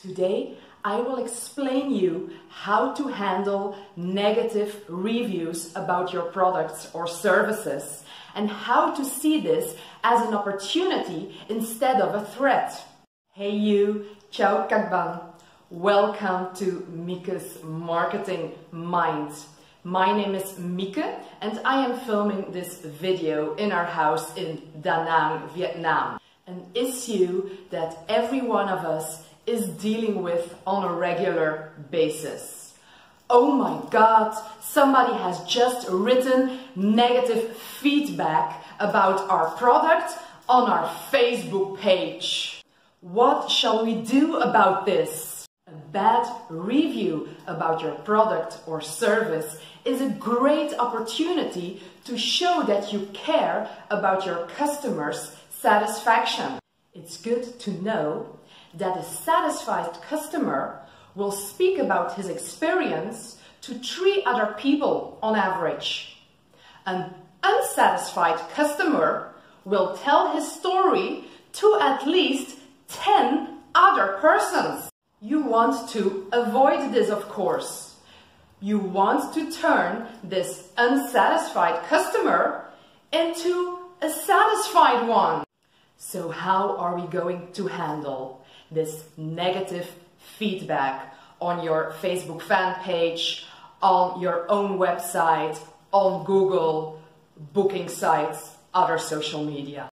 Today I will explain you how to handle negative reviews about your products or services and how to see this as an opportunity instead of a threat. Hey you, ciao kakban. Welcome to Mieke's Marketing Mind. My name is Mieke and I am filming this video in our house in Da Nang, Vietnam. An issue that every one of us is dealing with on a regular basis. Oh my god, somebody has just written negative feedback about our product on our Facebook page. What shall we do about this? A bad review about your product or service is a great opportunity to show that you care about your customers' satisfaction. It's good to know that a satisfied customer will speak about his experience to three other people on average. An unsatisfied customer will tell his story to at least 10 other persons. You want to avoid this, of course. You want to turn this unsatisfied customer into a satisfied one. So how are we going to handle this negative feedback on your Facebook fan page, on your own website, on Google, booking sites, other social media.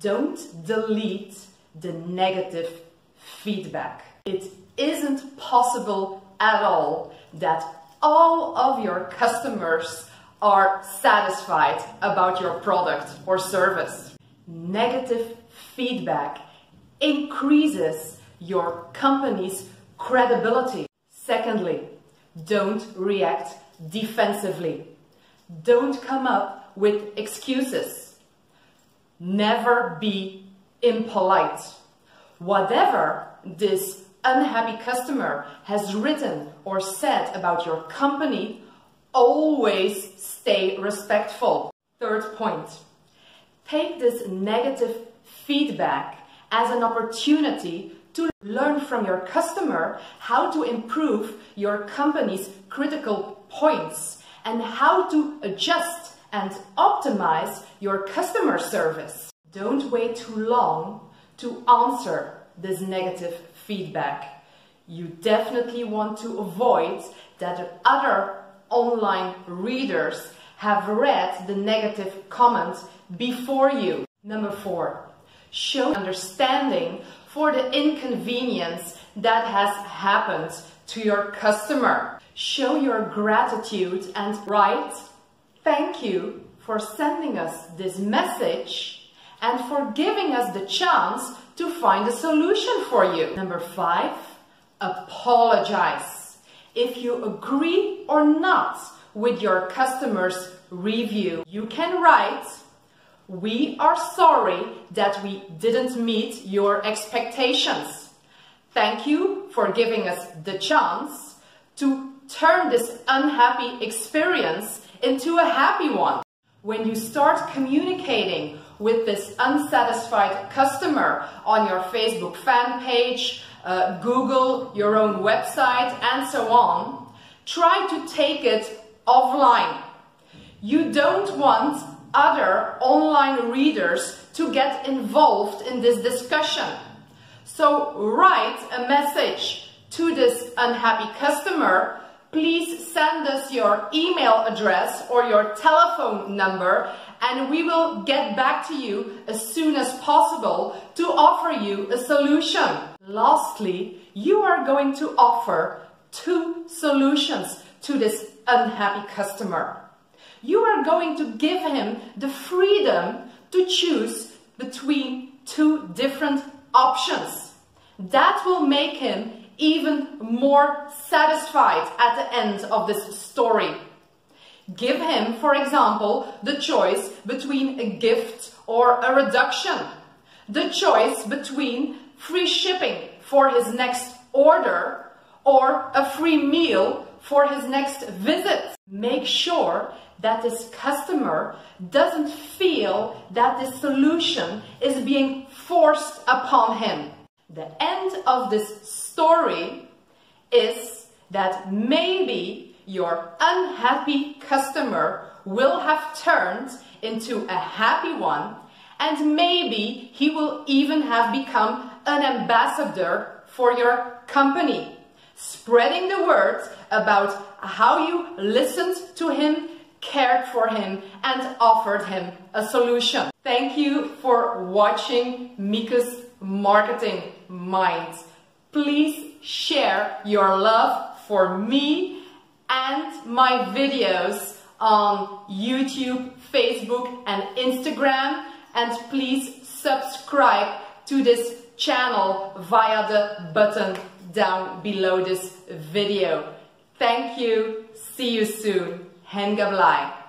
Don't delete the negative feedback. It isn't possible at all that all of your customers are satisfied about your product or service. Negative feedback increases your company's credibility. Secondly, don't react defensively. Don't come up with excuses. Never be impolite. Whatever this unhappy customer has written or said about your company, always stay respectful. Third point, take this negative feedback as an opportunity to learn from your customer how to improve your company's critical points and how to adjust and optimize your customer service. Don't wait too long to answer this negative feedback. You definitely want to avoid that other online readers have read the negative comment before you. Number four, show understanding for the inconvenience that has happened to your customer. Show your gratitude and write, thank you for sending us this message and for giving us the chance to find a solution for you. Number five, apologize. If you agree or not with your customer's review, you can write we are sorry that we didn't meet your expectations. Thank you for giving us the chance to turn this unhappy experience into a happy one. When you start communicating with this unsatisfied customer on your Facebook fan page, uh, Google, your own website, and so on, try to take it offline. You don't want other online readers to get involved in this discussion. So write a message to this unhappy customer. Please send us your email address or your telephone number and we will get back to you as soon as possible to offer you a solution. Lastly, you are going to offer two solutions to this unhappy customer you are going to give him the freedom to choose between two different options. That will make him even more satisfied at the end of this story. Give him, for example, the choice between a gift or a reduction. The choice between free shipping for his next order or a free meal for his next visit. Make sure that this customer doesn't feel that the solution is being forced upon him. The end of this story is that maybe your unhappy customer will have turned into a happy one and maybe he will even have become an ambassador for your company. Spreading the words about how you listened to him, cared for him and offered him a solution. Thank you for watching Miekes Marketing Mind. Please share your love for me and my videos on YouTube, Facebook and Instagram and please subscribe to this channel via the button down below this video. Thank you. See you soon. Henga blij.